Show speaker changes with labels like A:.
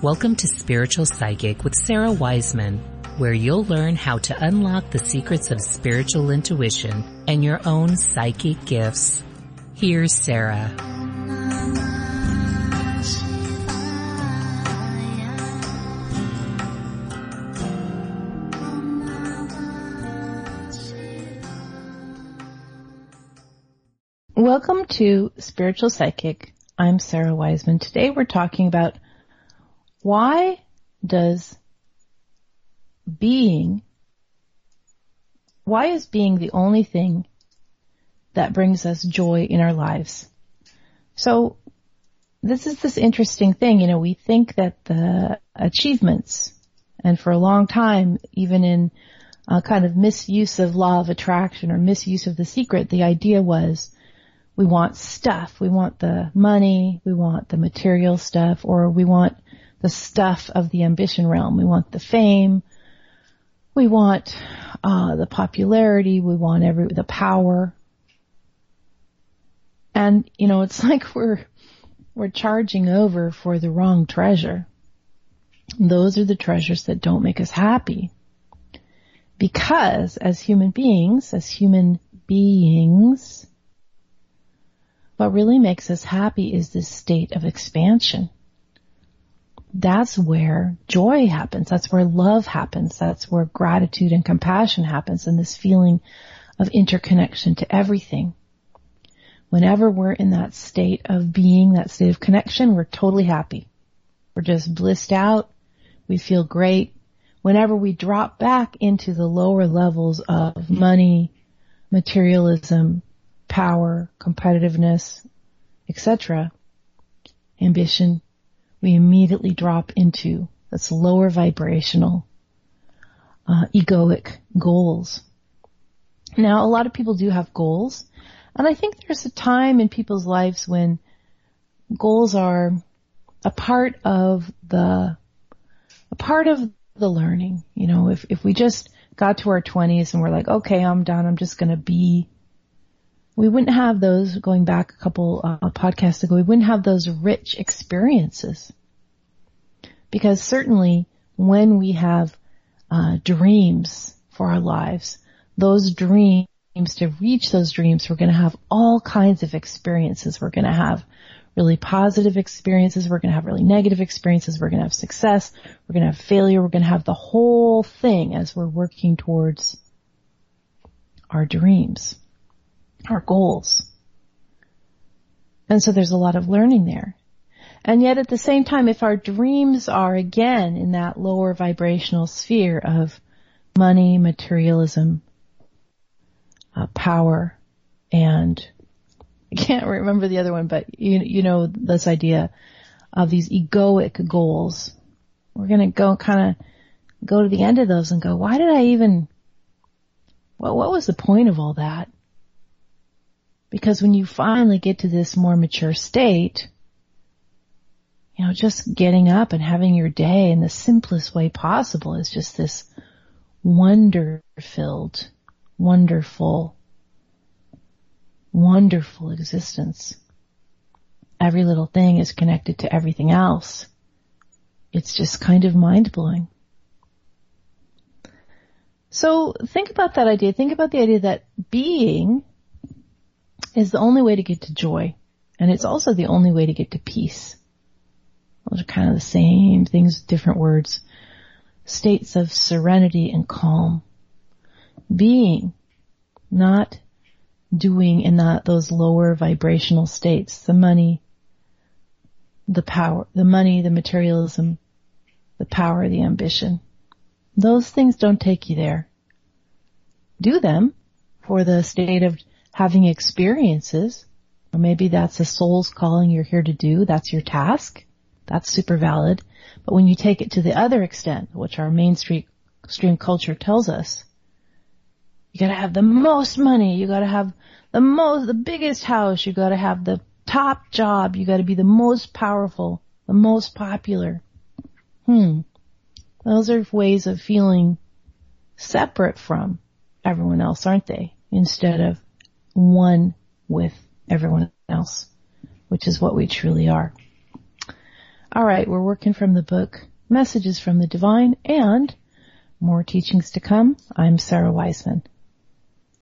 A: Welcome to Spiritual Psychic with Sara Wiseman, where you'll learn how to unlock the secrets of spiritual intuition and your own psychic gifts. Here's Sara.
B: Welcome to Spiritual Psychic. I'm Sara Wiseman. Today we're talking about why does being, why is being the only thing that brings us joy in our lives? So this is this interesting thing, you know, we think that the achievements, and for a long time, even in a kind of misuse of law of attraction or misuse of the secret, the idea was we want stuff. We want the money. We want the material stuff or we want the stuff of the ambition realm. We want the fame. We want, uh, the popularity. We want every, the power. And, you know, it's like we're, we're charging over for the wrong treasure. Those are the treasures that don't make us happy. Because as human beings, as human beings, what really makes us happy is this state of expansion. That's where joy happens. That's where love happens. That's where gratitude and compassion happens and this feeling of interconnection to everything. Whenever we're in that state of being, that state of connection, we're totally happy. We're just blissed out. We feel great. Whenever we drop back into the lower levels of money, materialism, power, competitiveness, etc., ambition, we immediately drop into this lower vibrational, uh, egoic goals. Now, a lot of people do have goals, and I think there's a time in people's lives when goals are a part of the, a part of the learning. You know, if, if we just got to our twenties and we're like, okay, I'm done, I'm just gonna be we wouldn't have those going back a couple uh, podcasts ago. We wouldn't have those rich experiences because certainly when we have uh, dreams for our lives, those dreams to reach those dreams, we're going to have all kinds of experiences. We're going to have really positive experiences. We're going to have really negative experiences. We're going to have success. We're going to have failure. We're going to have the whole thing as we're working towards our dreams our goals. And so there's a lot of learning there. And yet at the same time, if our dreams are again in that lower vibrational sphere of money, materialism, uh, power, and I can't remember the other one, but you, you know this idea of these egoic goals. We're going to go kind of go to the end of those and go, why did I even, well, what was the point of all that? Because when you finally get to this more mature state, you know, just getting up and having your day in the simplest way possible is just this wonder filled, wonderful, wonderful existence. Every little thing is connected to everything else. It's just kind of mind blowing. So think about that idea. Think about the idea that being is the only way to get to joy. And it's also the only way to get to peace. Those are kind of the same things, different words. States of serenity and calm. Being, not doing and that, those lower vibrational states, the money, the power, the money, the materialism, the power, the ambition. Those things don't take you there. Do them for the state of having experiences, or maybe that's a soul's calling you're here to do, that's your task, that's super valid. But when you take it to the other extent, which our mainstream culture tells us, you gotta have the most money, you gotta have the most, the biggest house, you gotta have the top job, you gotta be the most powerful, the most popular. Hmm. Those are ways of feeling separate from everyone else, aren't they? Instead of one with everyone else, which is what we truly are. All right, we're working from the book Messages from the Divine and more teachings to come. I'm Sara Wiseman.